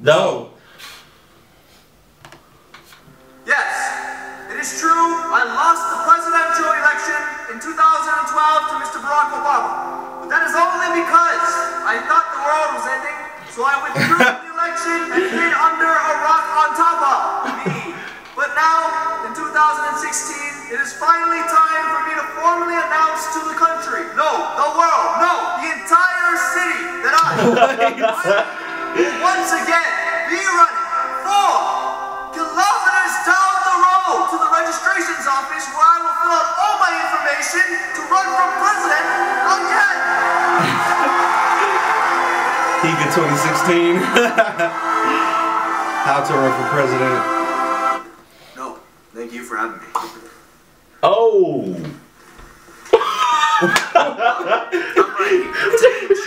No. Yes, it is true. I lost the presidential election in 2012 to Mr. Barack Obama. But that is only because I thought the world was ending, so I withdrew the election and hid under a rock on top of me. But now, in 2016, it is finally time for me to formally announce to the country, no, the world, no, the entire city that I once again be running four kilometers down the road to the registrations office where I will fill out all my information to run for president again. Higa 2016. How to run for president. No, thank you for having me. Oh.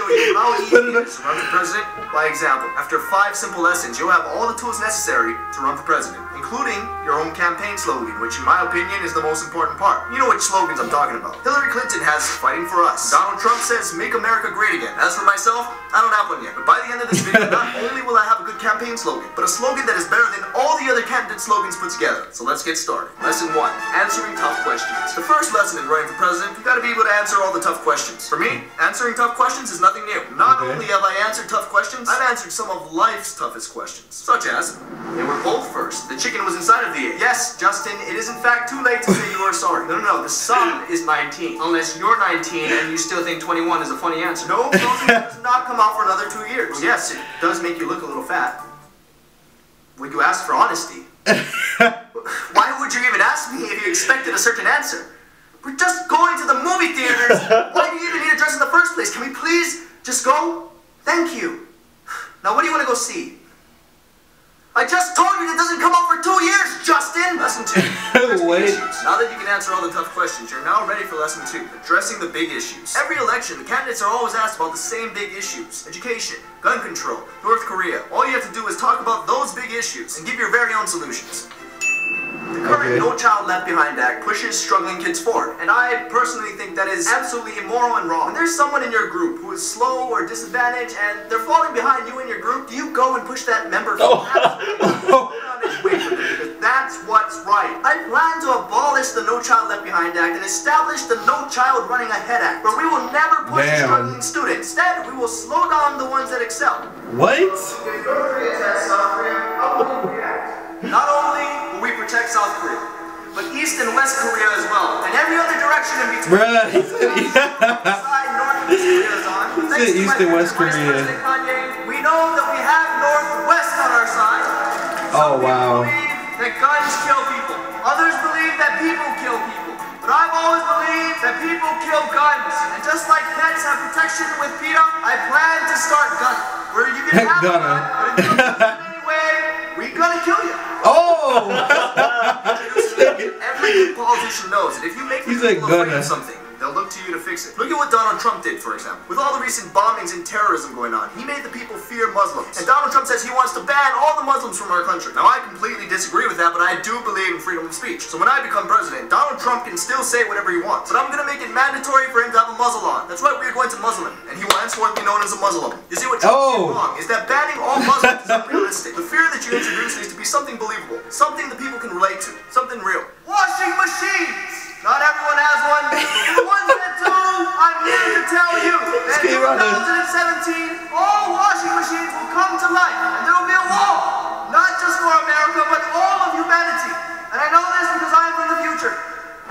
show you how easy it is to run for president by example. After five simple lessons, you'll have all the tools necessary to run for president, including your own campaign slogan, which in my opinion is the most important part. You know which slogans I'm talking about. Hillary Clinton has fighting for us. Donald Trump says make America great again. As for myself, I don't have one yet. But by the end of this video, not only will I have a good campaign slogan, but a slogan that is better than all the other candidate slogans put together. So let's get started. Lesson one, answering tough questions. The first lesson in running for president, you gotta be able to answer all the tough questions. For me, answering tough questions is nothing new. Not Okay. only have I answered tough questions, I've answered some of life's toughest questions. Such as, they were both first. The chicken was inside of the egg. Yes, Justin, it is in fact too late to say you are sorry. No, no, no, the sun is 19. Unless you're 19 and you still think 21 is a funny answer. No, frozen does not come out for another two years. Well, yes, it does make you look a little fat. When you ask for honesty. Why would you even ask me if you expected a certain answer? We're just going to the movie theaters. Why do you even need a dress in the first place? Can we please just go? Thank you. Now, what do you want to go see? I just told you it doesn't come out for two years, Justin! Lesson two. Wait. Now that you can answer all the tough questions, you're now ready for lesson two. Addressing the big issues. Every election, the candidates are always asked about the same big issues. Education, gun control, North Korea. All you have to do is talk about those big issues and give your very own solutions. The current Okay. No Child Left Behind Act pushes struggling kids forward, and I personally think that is absolutely immoral and wrong. When there's someone in your group who is slow or disadvantaged and they're falling behind you in your group, do you go and push that member Oh. forward? Wait for them, because that's what's right. I plan to abolish the No Child Left Behind Act and establish the No Child Running Ahead Act, where we will never push Damn. struggling students. Instead, we will slow down the ones that excel. What? Not only will we protect South Korea, but East and West Korea as well, and every other direction in between. Bruh, he said North East Korea is on. He Thanks said to my East and West Korea. Kanye, we know that we have Northwest on our side. Oh, Some people wow. believe that guns kill people. Others believe that people kill people. But I've always believed that people kill guns. And just like pets have protection with PETA, I plan to start gun. Where you can have a gun, Gunna. but if you don't use it anyway, we're gonna kill you. Oh! Politician knows that if you make He's people like afraid of something, they'll look to you to fix it. Look at what Donald Trump did, for example. With all the recent bombings and terrorism going on, he made the people fear Muslims. And Donald Trump says he wants to ban all the Muslims from our country. Now, I completely disagree with that, but I do believe in freedom of speech. So when I become president, Donald Trump can still say whatever he wants. But I'm gonna make it mandatory for him to have a muzzle on. That's right, we're going to muzzle him. And he will henceforth be known as a Muslim. You see what Trump Oh. did wrong is that banning all Muslims is unrealistic. The fear that you introduce needs to be something believable, something that people can relate to, something real. Washing machines! Not everyone has one. The ones that do, I'm here to tell you that in 2017, all washing machines will come to life, and there will be a wall, not just for America, but all of humanity. And I know this because I am from the future.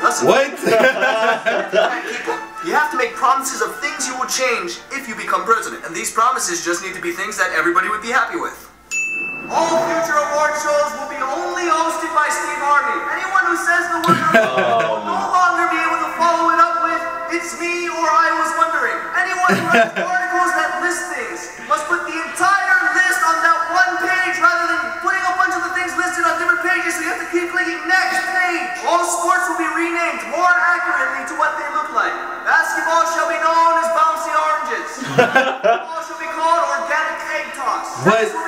Listen, What? people. You have to make promises of things you will change if you become president. And these promises just need to be things that everybody would be happy with. All future award shows will be only hosted by Steve Harvey. Anyone who says the word oh, will no longer be able to follow it up with, it's me or I was wondering. Anyone who writes articles that list things must put the entire list on that one page rather than putting a bunch of the things listed on different pages so you have to keep clicking next page. All sports will be renamed more accurately to what they look like. Basketball shall be known as bouncy oranges. Football shall be called organic egg toss. What?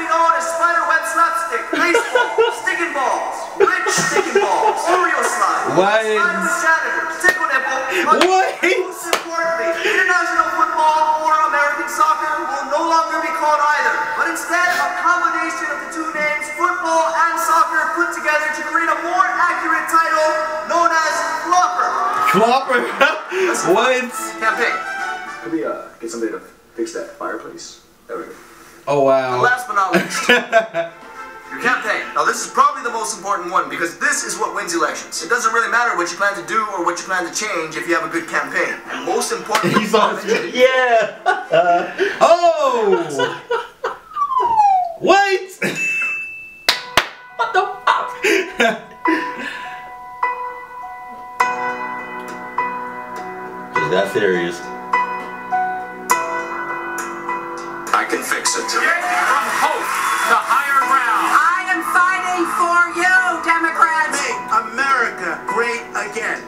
Why? Sun shattered. Tickle nipple. What? Most importantly, international football or American soccer will no longer be called either, but instead a combination of the two names, football and soccer, put together to create a more accurate title known as Flopper. Flopper? what? Campaign. Could we uh, get somebody to fix that fireplace? There we go. Oh wow. And last but not least. your campaign. Now this is probably the most important one because this is what wins elections. It doesn't really matter what you plan to do or what you plan to change if you have a good campaign. And most importantly, He's on Yeah. Uh, oh. Wait. What the fuck? Just got serious. I can fix it. From hope to higher ground. I am fighting for you, Democrats. Make America great again.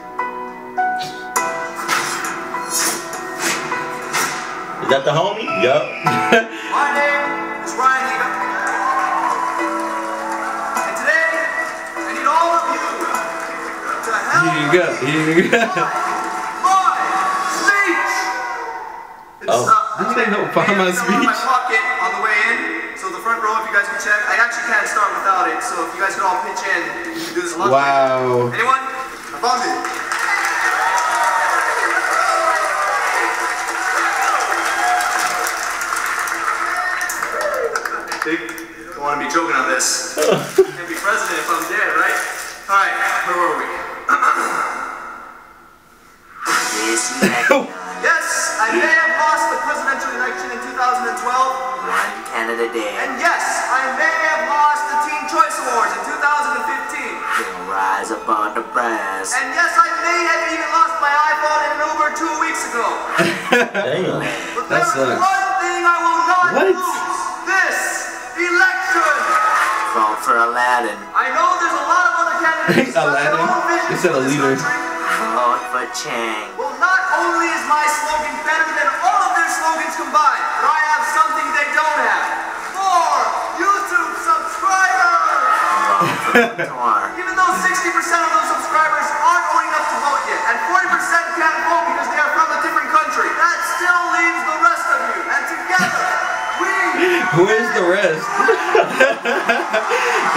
Is that the homie? Yup. My name is Ryan Higa. And today, I need all of you to help Here you go. Here you go. my speech. It's, Oh. uh, This ain't no I find my have some in my speech. pocket on the way in. So the front row, if you guys can check. I actually can't start without it. So if you guys could all pitch in, we can do this a lot. Wow. Anyone? I found it. Don't want to be joking on this. Can't be president if I'm dead, right? All right, where were we? Yes, I may have lost the presidential election in 2012, one Canada Day. and yes, I may have lost the Teen Choice Awards in 2015. will rise above the brass. And yes, I may have even lost my iPhone in an Uber two weeks ago. Damn. But That there is sucks. one thing I will not What? lose. This election. Vote for Aladdin. I know there's a lot of other candidates who Aladdin? own visions He said a leader. country. Vote for Chang. Well, not only is my slogan better than all of their slogans combined, but I have something they don't have. Even though 60% of those subscribers aren't old enough to vote yet, and 40% can't vote because they are from a different country, that still leaves the rest of you. And together, we Where's the rest?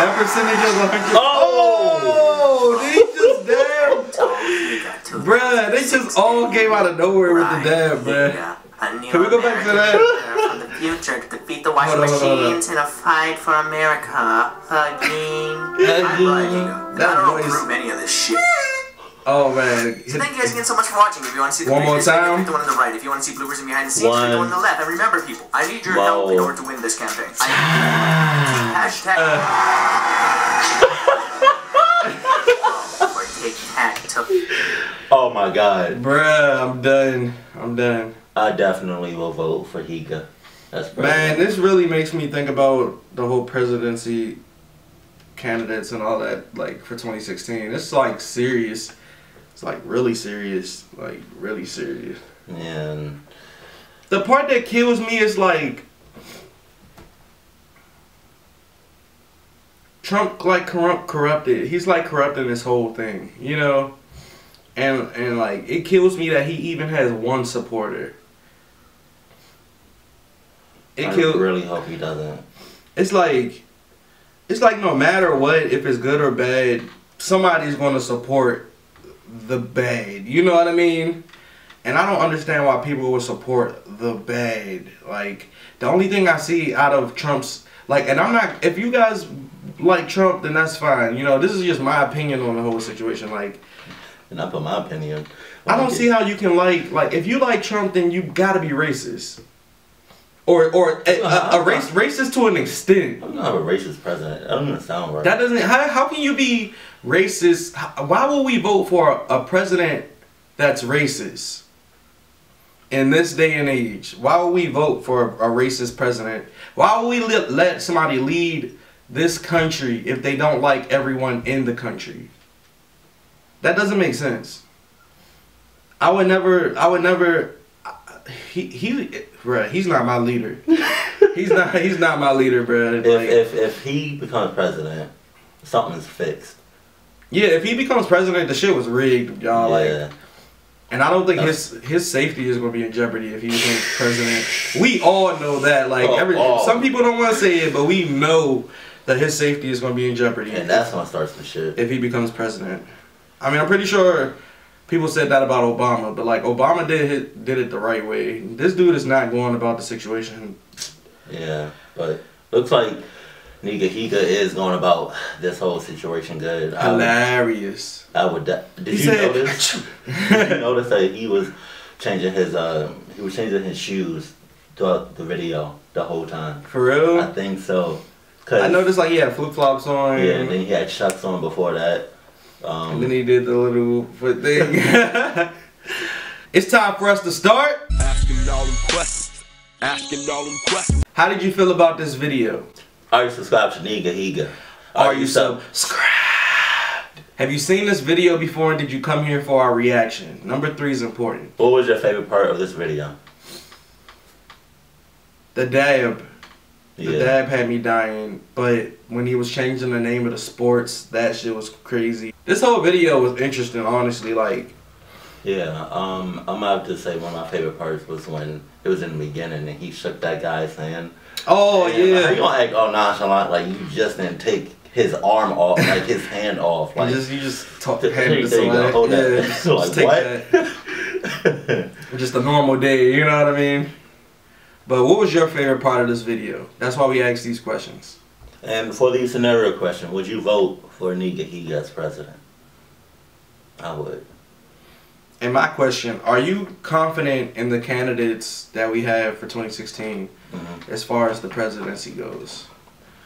that percentage is 100. Oh! oh did he just dab? Told you got Bruh, they just all came out of nowhere with the dab, bruh. Yeah, a new Can we go back to that? American from the future to defeat the washing Hold on, hold on, hold on. machines in a fight for America again. Again. I'm That I don't voice- approve any of this shit. Oh man. So thank you guys again so much for watching. If you want to see the One more time. click the one on the right. If you want to see bloopers and behind the scenes, One. click the one on the left. And remember, people, I need your Whoa. help in order to win this campaign. I uh. hashtag For tic tac toe. Oh my god. Bruh, I'm done. I'm done. I definitely will vote for Higa. That's Man, president. this really makes me think about the whole presidency candidates and all that, like for 2016. It's like serious. It's like really serious. Like really serious. And The part that kills me is like Trump like corrupt corrupted. He's like corrupting this whole thing, you know? And and like it kills me that he even has one supporter. It I kills really hope he doesn't. it's like it's like no matter what if it's good or bad somebody's going to support the bad. You know what i mean? And i don't understand why people would support the bad. Like the only thing i see out of trump's like and i'm not if you guys like trump then that's fine. You know this is just my opinion on the whole situation. Like And I put my opinion. I don't see how you can like like if you like Trump, then you gotta be racist, or or a, a, a race racist to an extent. I'm not a racist president. That doesn't sound right. That doesn't. How, how can you be racist? Why will we vote for a, a president that's racist in this day and age? Why will we vote for a, a racist president? Why will we let, let somebody lead this country if they don't like everyone in the country? That doesn't make sense. I would never. I would never. He he. Bruh, he's not my leader. he's not. He's not my leader, bruh. if, Like- if if he becomes president, something's fixed. Yeah, if he becomes president, the shit was rigged, y'all. Like, and I don't think his his safety is gonna be in jeopardy if he becomes president. We all know that. Like, Oh, every oh. some people don't want to say it, but we know that his safety is gonna be in jeopardy and that's gonna start some shit. if he becomes president. I mean, I'm pretty sure people said that about Obama, but like Obama did it, did it the right way. This dude is not going about the situation. Yeah, but looks like Niga Higa is going about this whole situation good. I would, Hilarious. I would did He you said- notice? did you notice that he was changing his uh he was changing his shoes throughout the video the whole time? For real? I think so. Cause I noticed like he had flip flops on. yeah, and then he had chucks on before that. Um, And then he did the little foot thing. it's time for us to start. Asking all them questions. Asking all them questions. How did you feel about this video? Are you subscribed to Niga Higa? Are you subscribed? Have you seen this video before and did you come here for our reaction? Number three is important. What was your favorite part of this video? The dab. The Yeah. dab had me dying, but when he was changing the name of the sports, that shit was crazy. This whole video was interesting, honestly. Like, Yeah, um, I'm gonna have to say one of my favorite parts was when it was in the beginning and he shook that guy's hand. oh And, like, you yeah, gonna act all nonchalant like you just didn't take his arm off, like his hand off? you Like, just you just talk, There to you go, somebody. hold that. Yeah, just, Like, just what? that. Just a normal day, you know what I mean? But what was your favorite part of this video? That's why we asked these questions. and for the scenario question, would you vote for Niga Higa as president? I would. And my question, are you confident in the candidates that we have for 2016 Mhm. as far as the presidency goes?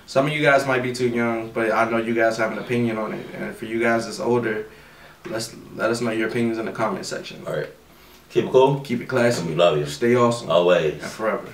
Some of you guys might be too young, but I know you guys have an opinion on it. And for you guys that's older, let's let us know your opinions in the comment section. All right. Keep it cool. Keep it classy. We love you. Stay awesome. Always. And forever.